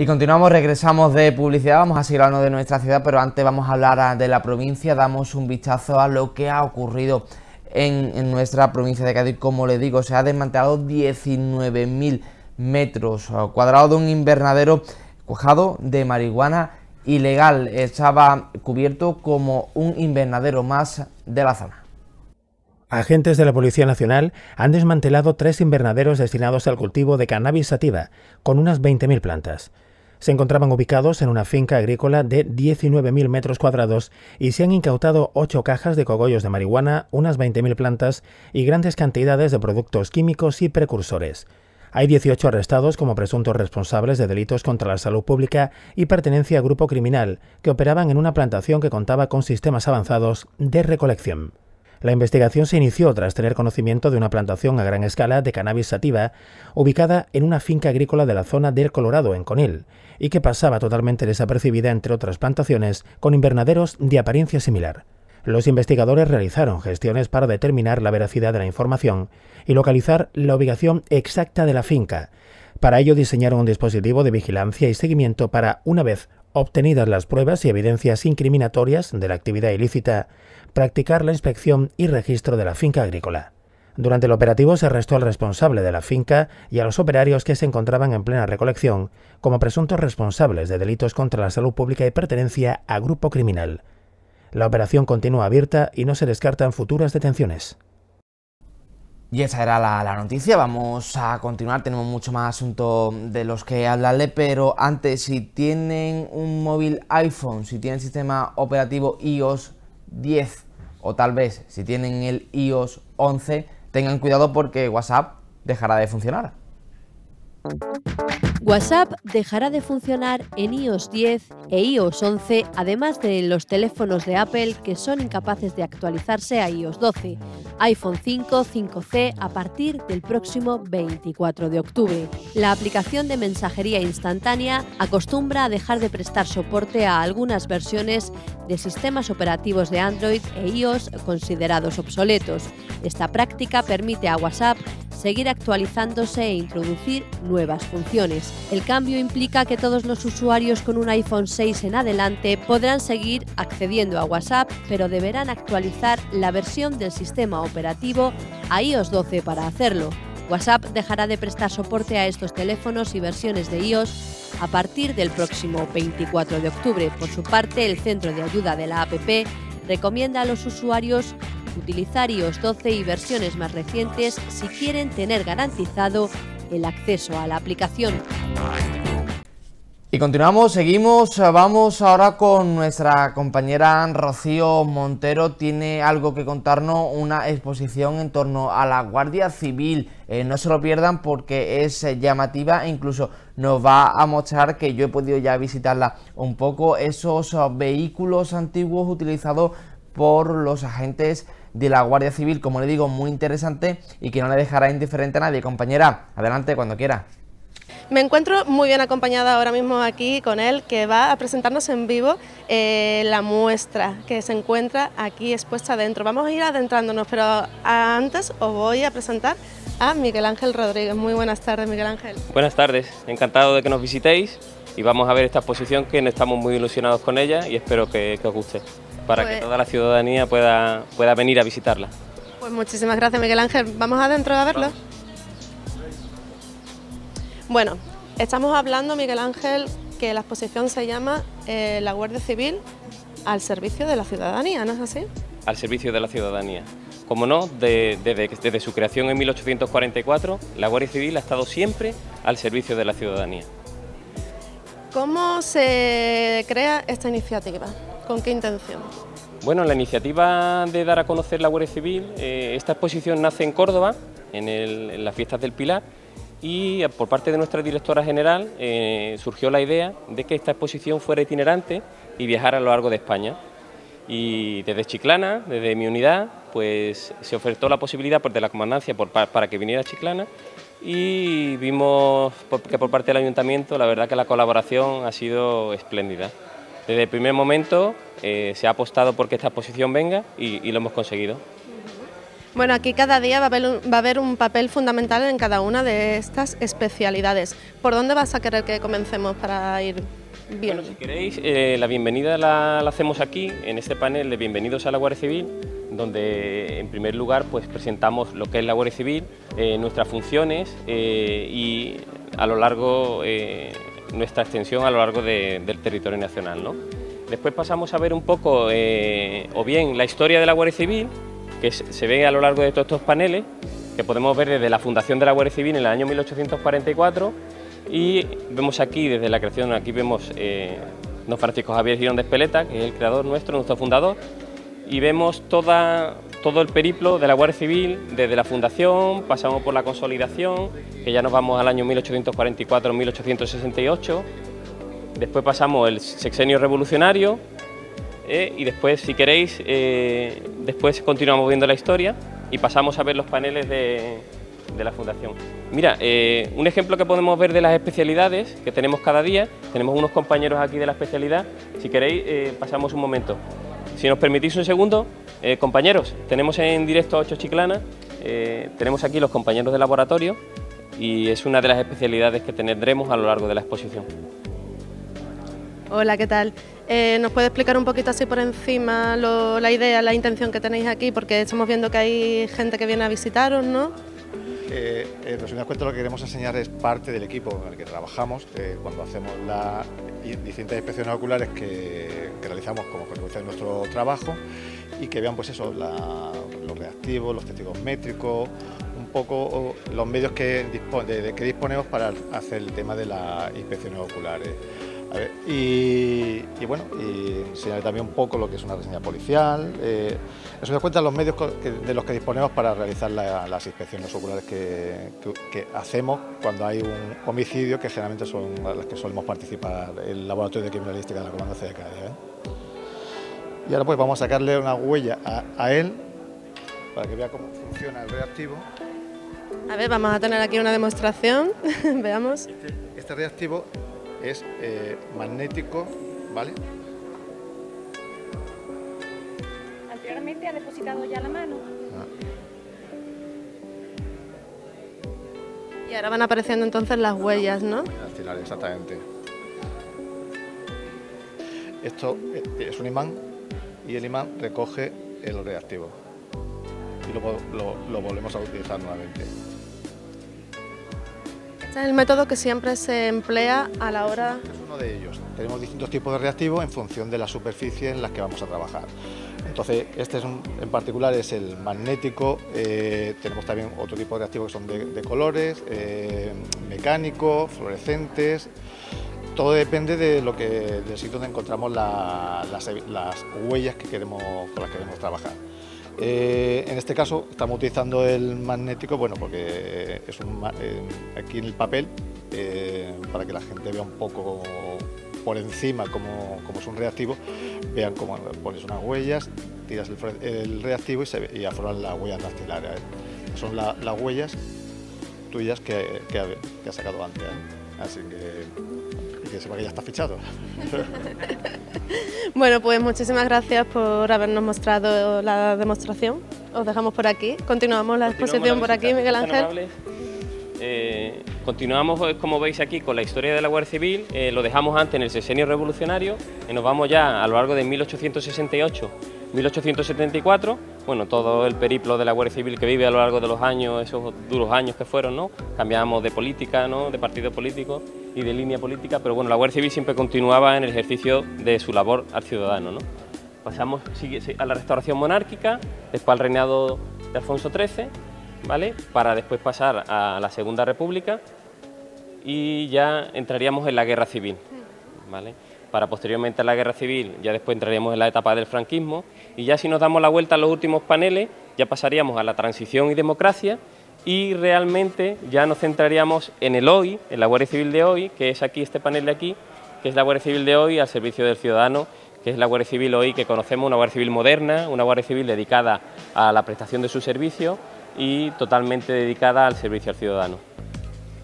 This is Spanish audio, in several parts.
Y continuamos, regresamos de publicidad, vamos a seguir hablando de nuestra ciudad, pero antes vamos a hablar de la provincia, damos un vistazo a lo que ha ocurrido en, nuestra provincia de Cádiz. Como le digo, se ha desmantelado 19.000 metros cuadrados de un invernadero cuajado de marihuana ilegal. Estaba cubierto como un invernadero más de la zona. Agentes de la Policía Nacional han desmantelado tres invernaderos destinados al cultivo de cannabis sativa, con unas 20.000 plantas se encontraban ubicados en una finca agrícola de 19.000 metros cuadrados y se han incautado ocho cajas de cogollos de marihuana, unas 20.000 plantas y grandes cantidades de productos químicos y precursores. Hay 18 arrestados como presuntos responsables de delitos contra la salud pública y pertenencia a grupo criminal que operaban en una plantación que contaba con sistemas avanzados de recolección. La investigación se inició tras tener conocimiento de una plantación a gran escala de cannabis sativa ubicada en una finca agrícola de la zona del Colorado, en Conil, y que pasaba totalmente desapercibida entre otras plantaciones con invernaderos de apariencia similar. Los investigadores realizaron gestiones para determinar la veracidad de la información y localizar la ubicación exacta de la finca. Para ello diseñaron un dispositivo de vigilancia y seguimiento para, una vez obtenidas las pruebas y evidencias incriminatorias de la actividad ilícita, practicar la inspección y registro de la finca agrícola. Durante el operativo se arrestó al responsable de la finca y a los operarios que se encontraban en plena recolección como presuntos responsables de delitos contra la salud pública y pertenencia a grupo criminal. La operación continúa abierta y no se descartan futuras detenciones. Y esa era la, la, noticia, vamos a continuar, tenemos mucho más asuntos de los que hablarle, pero antes, si tienen un móvil iPhone, si tienen sistema operativo iOS 10 o tal vez si tienen el iOS 11, tengan cuidado porque WhatsApp dejará de funcionar. WhatsApp dejará de funcionar en iOS 10 e iOS 11, además de los teléfonos de Apple que son incapaces de actualizarse a iOS 12, iPhone 5, 5C a partir del próximo 24 de octubre. La aplicación de mensajería instantánea acostumbra a dejar de prestar soporte a algunas versiones de sistemas operativos de Android e iOS considerados obsoletos. Esta práctica permite a WhatsApp seguir actualizándose e introducir nuevas funciones. El cambio implica que todos los usuarios con un iPhone 6 en adelante podrán seguir accediendo a WhatsApp, pero deberán actualizar la versión del sistema operativo a iOS 12 para hacerlo. WhatsApp dejará de prestar soporte a estos teléfonos y versiones de iOS a partir del próximo 24 de octubre. Por su parte, el Centro de Ayuda de la APP recomienda a los usuarios utilizar iOS 12 y versiones más recientes si quieren tener garantizado el acceso a la aplicación. Y continuamos, seguimos, vamos ahora con nuestra compañera Rocío Montero, tiene algo que contarnos, una exposición en torno a la Guardia Civil, eh, no se lo pierdan porque es llamativa e incluso nos va a mostrar que yo he podido ya visitarla un poco, esos vehículos antiguos utilizados por los agentes de la Guardia Civil, como le digo, muy interesante y que no le dejará indiferente a nadie. Compañera, adelante cuando quiera. Me encuentro muy bien acompañada ahora mismo aquí con él, que va a presentarnos en vivo eh, la muestra que se encuentra aquí expuesta adentro. Vamos a ir adentrándonos, pero antes os voy a presentar a Miguel Ángel Rodríguez. Muy buenas tardes, Miguel Ángel. Buenas tardes, encantado de que nos visitéis y vamos a ver esta exposición que estamos muy ilusionados con ella y espero que os guste para que pues- toda la ciudadanía pueda, pueda venir a visitarla. Pues muchísimas gracias Miguel Ángel. ¿Vamos adentro a verlo? Bueno, estamos hablando Miguel Ángel que la exposición se llama eh, La Guardia Civil al servicio de la ciudadanía, ¿no es así? Al servicio de la ciudadanía. Como no, desde su creación en 1844, la Guardia Civil ha estado siempre al servicio de la ciudadanía. ¿Cómo se crea esta iniciativa? ¿Con qué intención? Bueno, la iniciativa de dar a conocer la Guardia Civil, eh, esta exposición nace en Córdoba, en, las fiestas del Pilar, y por parte de nuestra directora general eh, surgió la idea de que esta exposición fuera itinerante y viajara a lo largo de España. Y desde Chiclana, desde mi unidad, pues se ofertó la posibilidad por de la comandancia para que viniera a Chiclana y vimos que por parte del ayuntamiento la verdad que la colaboración ha sido espléndida. Desde el primer momento eh, se ha apostado por que esta exposición venga y, lo hemos conseguido. Bueno, aquí cada día va a, haber un, papel fundamental en cada una de estas especialidades. ¿Por dónde vas a querer que comencemos para ir bien? Bueno, si queréis, eh, la bienvenida la, hacemos aquí, en este panel de Bienvenidos a la Guardia Civil, donde en primer lugar pues presentamos lo que es la Guardia Civil, eh, nuestras funciones eh, y a lo largo, nuestra extensión a lo largo del territorio nacional. ¿no? Después pasamos a ver un poco o bien la historia de la Guardia Civil, que se ve a lo largo de todos estos paneles, que podemos ver desde la fundación de la Guardia Civil en el año 1844 y vemos aquí, desde la creación, aquí vemos eh, don Francisco Javier Girón de Espeleta, que es el creador nuestro, nuestro fundador, y vemos toda, todo el periplo de la Guardia Civil, desde la fundación, pasamos por la consolidación, que ya nos vamos al año 1844-1868, después pasamos el sexenio revolucionario, eh, y después, si queréis, eh, después continuamos viendo la historia y pasamos a ver los paneles de, la Fundación. Mira, eh, un ejemplo que podemos ver de las especialidades que tenemos cada día, tenemos unos compañeros aquí de la especialidad, si queréis pasamos un momento. Si nos permitís un segundo, compañeros, tenemos en directo a Ocho Chiclana, tenemos aquí los compañeros de laboratorio y es una de las especialidades que tendremos a lo largo de la exposición. Hola, ¿qué tal? Eh, ¿Nos puede explicar un poquito así por encima la idea, la intención que tenéis aquí? Porque estamos viendo que hay gente que viene a visitaros, ¿no? Eh, en resumidas cuentas lo que queremos enseñar es parte del equipo con el que trabajamos eh, cuando hacemos las distintas inspecciones oculares que, realizamos como consecuencia de nuestro trabajo y que vean pues eso, los reactivos, los testigos métricos, un poco los medios que disponemos para hacer el tema de las inspecciones oculares y, bueno, y enseñaré también un poco lo que es una reseña policial. Eh, eso nos cuenta los medios de los que disponemos para realizar las inspecciones oculares que, hacemos cuando hay un homicidio, que generalmente son las que solemos participar el Laboratorio de Criminalística de la Comanda de Cádiz. ¿eh? Y ahora pues vamos a sacarle una huella a, él para que vea cómo funciona el reactivo. A ver, vamos a tener aquí una demostración, veamos. Este, este reactivo es eh, magnético, ¿vale? Anteriormente ha depositado ya la mano. Ah. Y ahora van apareciendo entonces las huellas, ¿no? Al final, exactamente. Esto eh, es un imán y el imán recoge el reactivo y lo volvemos a utilizar nuevamente. Es el método que siempre se emplea a la hora... Es uno de ellos. Tenemos distintos tipos de reactivos en función de la superficie en la que vamos a trabajar. Entonces, este es en particular es el magnético, eh, tenemos también otro tipo de reactivos que son de, colores, eh, mecánicos, fluorescentes, todo depende de lo que, del sitio donde encontramos las, las, huellas que queremos, con las que queremos trabajar. Eh, en este caso estamos utilizando el magnético, bueno, porque es un, eh, aquí en el papel, eh, para que la gente vea un poco por encima cómo, es un reactivo, vean cómo pones unas huellas, tiras el, reactivo y, se, y afloran las huellas dactilares. Son las huellas tuyas que, que, ha, sacado antes. Así que, que sepa que ya está fichado. Bueno, pues muchísimas gracias por habernos mostrado la demostración. Os dejamos por aquí. Continuamos la exposición por aquí, Miguel Ángel. Eh, continuamos, eh, como veis aquí, con la historia de la Guardia Civil. Eh, lo dejamos antes en el sesenio revolucionario y nos vamos ya a lo largo de 1868 1874, bueno, todo el periplo de la Guardia Civil que vive a lo largo de los años, esos duros años que fueron, ¿no? Cambiamos de política, ¿no? De partido político de línea política, pero bueno, la Guardia Civil siempre continuaba en el ejercicio de su labor al ciudadano, ¿no? Pasamos a la restauración monárquica, después al reinado de Alfonso XIII, ¿vale? Para después pasar a la Segunda República y ya entraríamos en la Guerra Civil, ¿vale? para posteriormente a la guerra civil, ya después entraríamos en la etapa del franquismo y ya si nos damos la vuelta a los últimos paneles, ya pasaríamos a la transición y democracia y realmente ya nos centraríamos en el hoy, en la Guardia Civil de hoy, que es aquí este panel de aquí, que es la Guardia Civil de hoy al servicio del ciudadano, que es la Guardia Civil hoy que conocemos, una Guardia Civil moderna, una Guardia Civil dedicada a la prestación de su servicio y totalmente dedicada al servicio al ciudadano.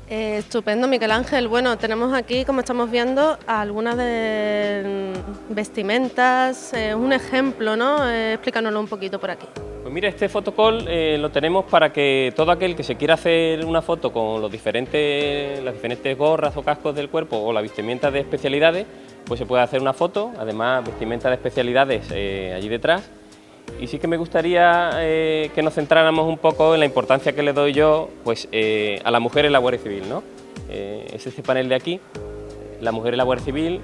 Eh, estupendo, Miguel Ángel. Bueno, tenemos aquí, como estamos viendo, algunas de vestimentas, eh, un ejemplo, ¿no? Eh, explícanoslo un poquito por aquí. Pues mira, este fotocall eh, lo tenemos para que todo aquel que se quiera hacer una foto con los diferentes, las diferentes gorras o cascos del cuerpo o la vestimenta de especialidades, pues se puede hacer una foto, además vestimenta de especialidades eh, allí detrás. Y sí que me gustaría eh, que nos centráramos un poco en la importancia que le doy yo pues, a la mujer en la Guardia Civil. ¿no? es este panel de aquí, la mujer en la Guardia Civil,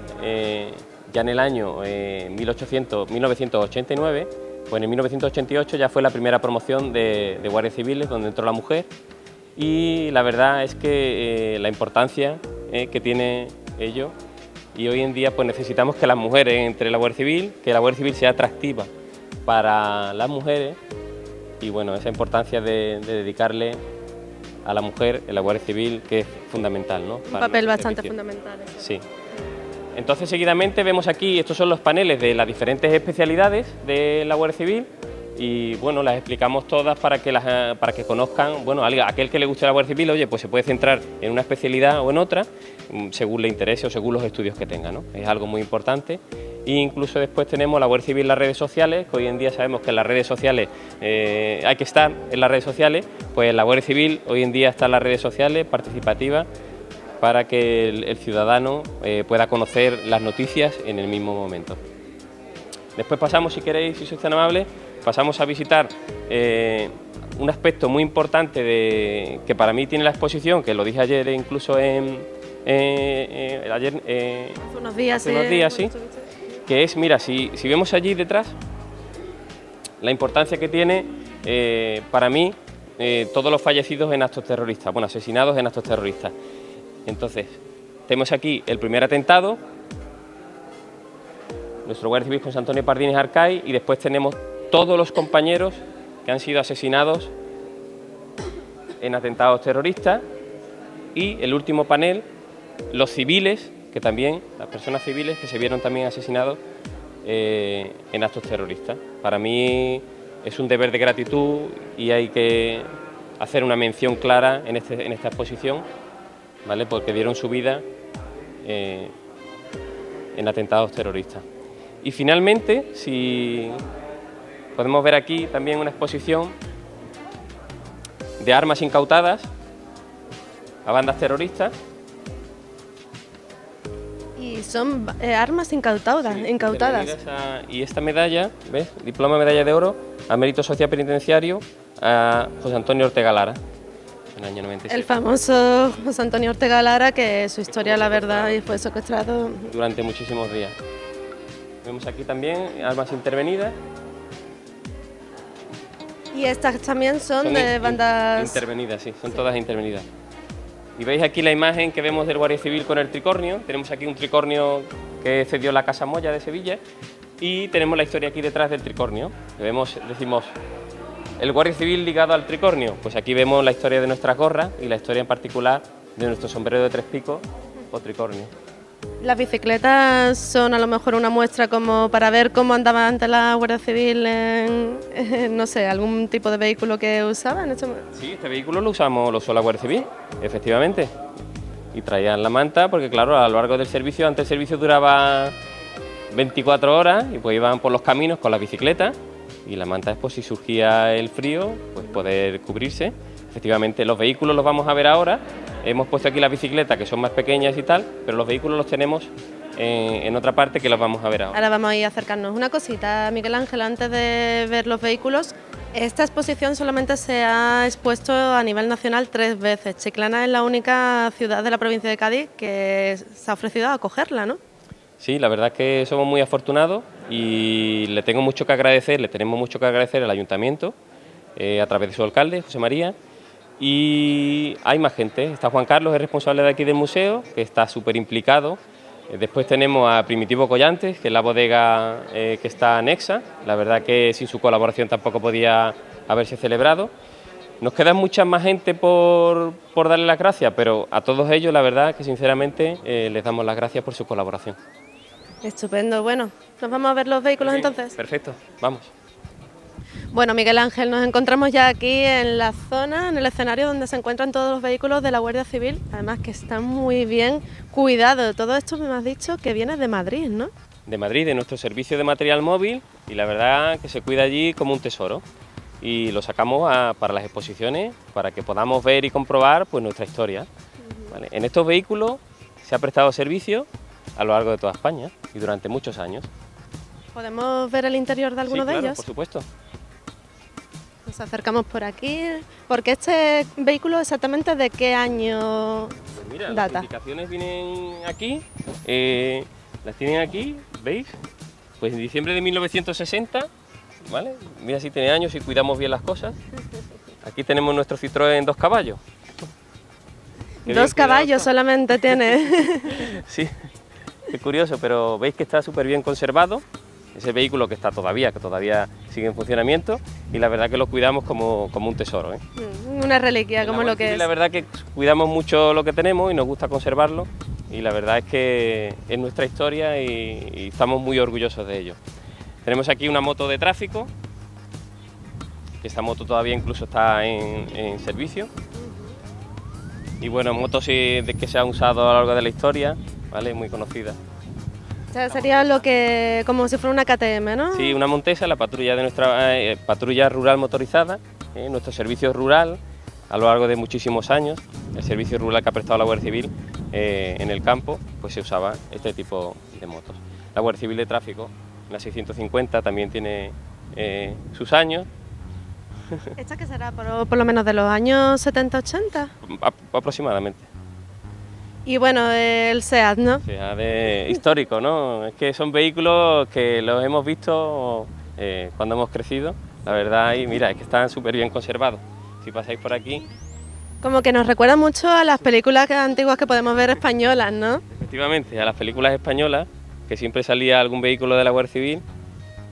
ya en el año 1800, 1989 pues en 1988 ya fue la primera promoción de, de Guardias Civiles donde entró la mujer y la verdad es que eh, la importancia eh, que tiene ello y hoy en día pues necesitamos que las mujeres entre la Guardia Civil, que la Guardia Civil sea atractiva para las mujeres y bueno, esa importancia de, dedicarle a la mujer en la Guardia Civil que es fundamental. ¿no? Un papel bastante fundamental. Sí. Entonces seguidamente vemos aquí, estos son los paneles de las diferentes especialidades de la Guardia Civil y bueno, las explicamos todas para que, las, para que conozcan, bueno, aquel que le guste la Guardia Civil, oye, pues se puede centrar en una especialidad o en otra, mm, según le interese o según los estudios que tenga, ¿no? Es algo muy importante. E incluso después tenemos la Guardia Civil las redes sociales, que hoy en día sabemos que en las redes sociales eh, hay que estar en las redes sociales, pues la Guardia Civil hoy en día está en las redes sociales, participativa, para que el, ciudadano eh, pueda conocer las noticias en el mismo momento. Después pasamos, si queréis, si sois tan amables, pasamos a visitar eh, un aspecto muy importante de, que para mí tiene la exposición, que lo dije ayer incluso en... Eh, ayer, hace unos días, hace unos días sí, que es, mira, si, si, vemos allí detrás, la importancia que tiene para mí todos los fallecidos en actos terroristas, bueno, asesinados en actos terroristas. Entonces, tenemos aquí el primer atentado, nuestro guardia civil José Antonio Pardines Arcay, y después tenemos todos los compañeros que han sido asesinados en atentados terroristas, y el último panel, los civiles, que también, las personas civiles que se vieron también asesinados eh, en actos terroristas. Para mí es un deber de gratitud y hay que hacer una mención clara en, este, en esta exposición ¿vale? porque dieron su vida eh, en atentados terroristas. Y finalmente, si podemos ver aquí también una exposición de armas incautadas a bandas terroristas. Y son eh, armas incautadas. incautadas. y esta medalla, ¿ves? Diploma medalla de oro a mérito social penitenciario a José Antonio Ortega Lara. El famoso José Antonio Ortega Lara, que su historia, la verdad, fue secuestrado. Durante muchísimos días. Vemos aquí también armas intervenidas. Y estas también son, de bandas... Intervenidas, sí, son todas intervenidas. Y veis aquí la imagen que vemos del Guardia Civil con el tricornio. Tenemos aquí un tricornio que cedió la Casa Moya de Sevilla. Y tenemos la historia aquí detrás del tricornio. Que vemos, decimos, el Guardia Civil ligado al tricornio, pues aquí vemos la historia de nuestra gorra y la historia en particular de nuestro sombrero de tres picos o tricornio. Las bicicletas son a lo mejor una muestra como para ver cómo andaba antes la Guardia Civil en, no sé, algún tipo de vehículo que usaba en este Sí, este vehículo lo usamos, lo usó la Guardia Civil, efectivamente. Y traían la manta porque claro, a lo largo del servicio, antes el servicio duraba 24 horas y pues iban por los caminos con la bicicleta y la manta es pues si surgía el frío, pues poder cubrirse. Efectivamente, los vehículos los vamos a ver ahora. Hemos puesto aquí las bicicletas que son más pequeñas y tal, pero los vehículos los tenemos en, otra parte que los vamos a ver ahora. Ahora vamos a ir acercarnos. Una cosita, Miguel Ángel, antes de ver los vehículos, esta exposición solamente se ha expuesto a nivel nacional tres veces. Chiclana es la única ciudad de la provincia de Cádiz que se ha ofrecido a acogerla, ¿no? Sí, la verdad es que somos muy afortunados y le tengo mucho que agradecer, le tenemos mucho que agradecer al ayuntamiento eh, a través de su alcalde, José María, y hay más gente. Está Juan Carlos, es responsable de aquí del museo, que está súper implicado. Eh, después tenemos a Primitivo Collantes, que es la bodega eh, que está anexa. La verdad que sin su colaboración tampoco podía haberse celebrado. Nos queda mucha más gente por, por darle las gracias, pero a todos ellos la verdad que sinceramente les damos las gracias por su colaboración. Estupendo, bueno, nos vamos a ver los vehículos entonces. Perfecto, vamos. Bueno, Miguel Ángel, nos encontramos ya aquí en la zona, en el escenario donde se encuentran todos los vehículos de la Guardia Civil, además que están muy bien cuidados. Todo esto me has dicho que viene de Madrid, ¿no? De Madrid, de nuestro servicio de material móvil, y la verdad que se cuida allí como un tesoro. y lo sacamos para las exposiciones para que podamos ver y comprobar pues, nuestra historia. En estos vehículos se ha prestado servicio a lo largo de toda España y durante muchos años. ¿Podemos ver el interior de alguno de ellos? Por supuesto. Nos acercamos por aquí, porque este vehículo exactamente de qué año pues mira, data. Las indicaciones vienen aquí, eh, las tienen aquí, ¿veis? Pues en diciembre de 1960, ¿vale? Mira si tiene años y cuidamos bien las cosas. Aquí tenemos nuestro Citroën en dos caballos. dos caballos solamente tiene. sí, es curioso, pero veis que está súper bien conservado ese vehículo que está todavía, que todavía sigue en funcionamiento y la verdad que lo cuidamos como, un tesoro. ¿eh? Mm, una reliquia, como lo que es. La verdad que cuidamos mucho lo que tenemos y nos gusta conservarlo y la verdad es que es nuestra historia y, estamos muy orgullosos de ello. Tenemos aquí una moto de tráfico, que esta moto todavía incluso está en, servicio. Y bueno, motos de que se han usado a lo largo de la historia, ¿vale? muy conocida sería lo que, como si fuera una KTM, ¿no? Sí, una Montesa, la patrulla de nuestra eh, patrulla rural motorizada, eh, nuestro servicio rural a lo largo de muchísimos años, el servicio rural que ha prestado la Guardia Civil eh, en el campo, pues se usaba este tipo de motos. La Guardia Civil de Tráfico, la 650, también tiene sus años. ¿Esta que será por, por, lo menos de los años 70-80? Aproximadamente. Y bueno, el SEAT, ¿no? SEAT de histórico, ¿no? Es que son vehículos que los hemos visto eh, cuando hemos crecido, la verdad, y mira, es que están súper bien conservados. Si pasáis por aquí... Como que nos recuerda mucho a las películas antiguas que podemos ver españolas, ¿no? Efectivamente, a las películas españolas, que siempre salía algún vehículo de la Guardia Civil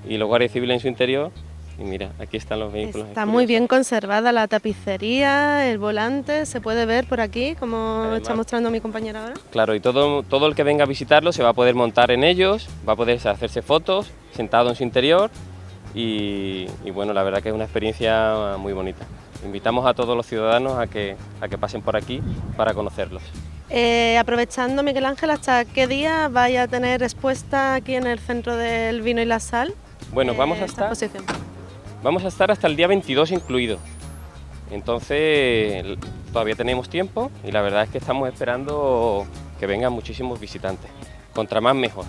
y los guardias civiles en su interior y mira, aquí están los vehículos. Está muy bien conservada la tapicería, el volante, se puede ver por aquí, como está mostrando mi compañera ahora. Claro, y todo, todo el que venga a visitarlo se va a poder montar en ellos, va a poder hacerse fotos sentado en su interior y, bueno, la verdad que es una experiencia muy bonita. Invitamos a todos los ciudadanos a que, a que pasen por aquí para conocerlos. Eh, aprovechando, Miguel Ángel, ¿hasta qué día vaya a tener expuesta aquí en el Centro del Vino y la Sal? Bueno, vamos a estar... Vamos a estar hasta el día 22 incluido. Entonces todavía tenemos tiempo y la verdad es que estamos esperando que vengan muchísimos visitantes. Contra más mejor.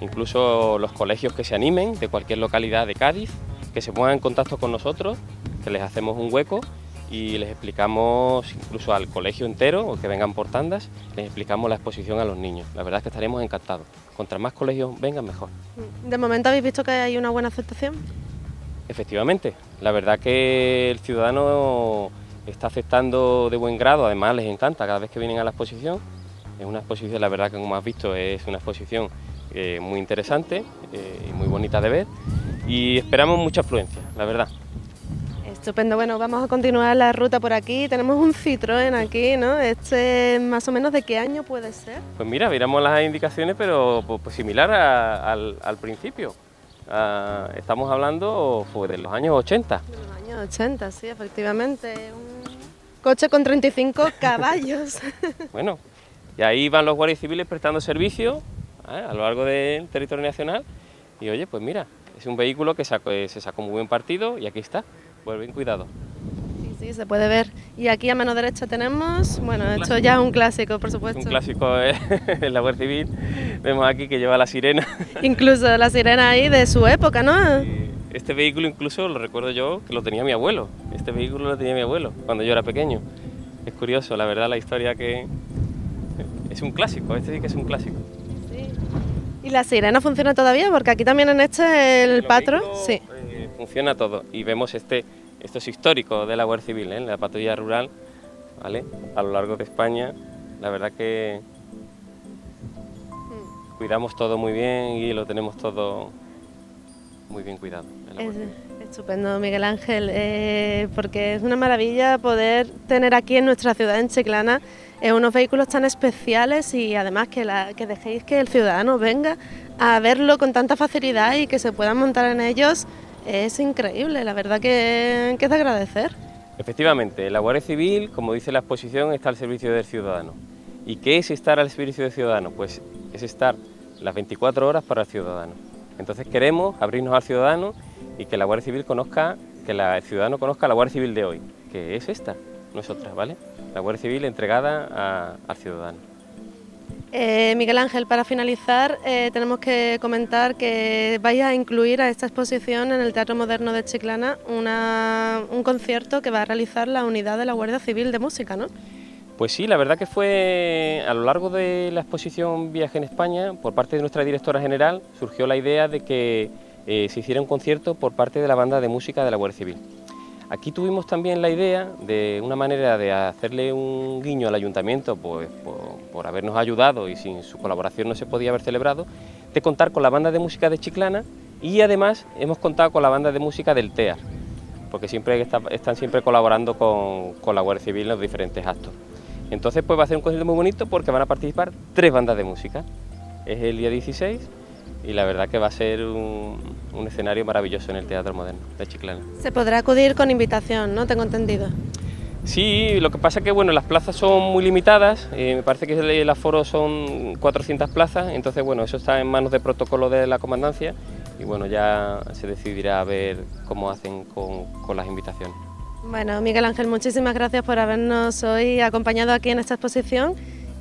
Incluso los colegios que se animen de cualquier localidad de Cádiz, que se pongan en contacto con nosotros, que les hacemos un hueco y les explicamos incluso al colegio entero o que vengan por tandas, les explicamos la exposición a los niños. La verdad es que estaremos encantados. Contra más colegios vengan, mejor. ¿De momento habéis visto que hay una buena aceptación? Efectivamente, la verdad que el ciudadano está aceptando de buen grado, además les encanta cada vez que vienen a la exposición. Es una exposición, la verdad que como has visto, es una exposición eh, muy interesante eh, y muy bonita de ver y esperamos mucha afluencia, la verdad. Estupendo, bueno, vamos a continuar la ruta por aquí. Tenemos un Citroën aquí, ¿no? Este, más o menos, ¿de qué año puede ser? Pues mira, miramos las indicaciones, pero pues, pues similar al, al principio. Ah, estamos hablando fue de los años 80. De los años 80, sí, efectivamente. Un coche con 35 caballos. bueno, y ahí van los guardias civiles prestando servicio ¿eh? a lo largo del territorio nacional. Y oye, pues mira, es un vehículo que se sacó muy buen partido y aquí está, pues bien cuidado. Sí, se puede ver. Y aquí a mano derecha tenemos, bueno, esto ya es un clásico, por supuesto. Un clásico ¿eh? en la Guardia Civil. Vemos aquí que lleva la sirena. Incluso la sirena ahí de su época, ¿no? Este vehículo incluso lo recuerdo yo que lo tenía mi abuelo. Este vehículo lo tenía mi abuelo cuando yo era pequeño. Es curioso, la verdad, la historia que es un clásico. Este sí que es un clásico. Sí. ¿Y la sirena funciona todavía? Porque aquí también en este el patro, sí. Eh, funciona todo y vemos este esto es histórico de la Guardia Civil, ¿eh? la patrulla rural, ¿vale? A lo largo de España, la verdad que cuidamos todo muy bien y lo tenemos todo muy bien cuidado. Es, estupendo, Miguel Ángel, eh, porque es una maravilla poder tener aquí en nuestra ciudad, en Chiclana, eh, unos vehículos tan especiales y además que, que dejéis que el ciudadano venga a verlo con tanta facilidad y que se puedan montar en ellos es increíble, la verdad que, es de agradecer. Efectivamente, la Guardia Civil, como dice la exposición, está al servicio del ciudadano. ¿Y qué es estar al servicio del ciudadano? Pues es estar las 24 horas para el ciudadano. Entonces queremos abrirnos al ciudadano y que la Guardia Civil conozca que la, el ciudadano conozca la Guardia Civil de hoy, que es esta, no es otra, ¿vale? La Guardia Civil entregada al ciudadano. Eh, Miguel Ángel, para finalizar, eh, tenemos que comentar que vais a incluir a esta exposición en el Teatro Moderno de Chiclana un concierto que va a realizar la unidad de la Guardia Civil de Música, ¿no? Pues sí, la verdad que fue a lo largo de la exposición Viaje en España, por parte de nuestra directora general, surgió la idea de que eh, se hiciera un concierto por parte de la banda de música de la Guardia Civil. Aquí tuvimos también la idea de una manera de hacerle un guiño al ayuntamiento pues, por, habernos ayudado y sin su colaboración no se podía haber celebrado, de contar con la banda de música de Chiclana y además hemos contado con la banda de música del TEAR, porque siempre están siempre colaborando con, con la Guardia Civil en los diferentes actos. Entonces pues va a ser un concierto muy bonito porque van a participar tres bandas de música. Es el día 16 y la verdad que va a ser un, escenario maravilloso en el Teatro Moderno de Chiclana. Se podrá acudir con invitación, ¿no? Tengo entendido. Sí, lo que pasa es que bueno, las plazas son muy limitadas, eh, me parece que el aforo son 400 plazas, entonces bueno, eso está en manos de protocolo de la comandancia y bueno, ya se decidirá a ver cómo hacen con, con las invitaciones. Bueno, Miguel Ángel, muchísimas gracias por habernos hoy acompañado aquí en esta exposición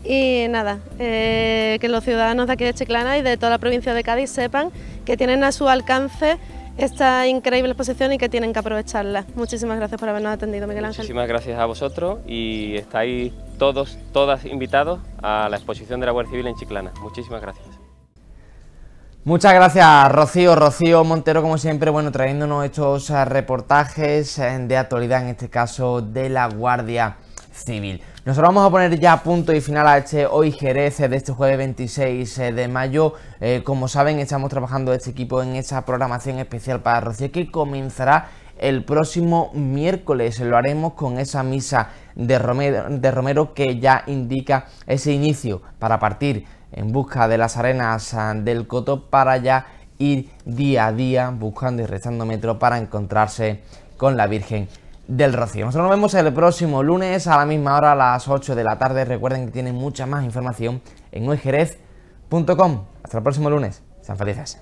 y nada, eh, que los ciudadanos de aquí de Chiclana y de toda la provincia de Cádiz sepan que tienen a su alcance esta increíble exposición y que tienen que aprovecharla. Muchísimas gracias por habernos atendido, Miguel Ángel. Muchísimas gracias a vosotros y estáis todos, todas invitados a la exposición de la Guardia Civil en Chiclana. Muchísimas gracias. Muchas gracias Rocío, Rocío Montero como siempre, bueno, trayéndonos estos reportajes eh, de actualidad, en este caso de la Guardia Civil. Nos vamos a poner ya punto y final a este Hoy Jerez de este jueves 26 eh, de mayo. Eh, como saben, estamos trabajando este equipo en esa programación especial para Rocío que comenzará el próximo miércoles. Lo haremos con esa misa de Romero, de Romero que ya indica ese inicio para partir en busca de las arenas ah, del Coto para ya ir día a día buscando y rezando metro para encontrarse con la Virgen del Rocío. Nosotros nos vemos el próximo lunes a la misma hora, a las 8 de la tarde. Recuerden que tienen mucha más información en hoyjerez.com. Hasta el próximo lunes. Sean felices.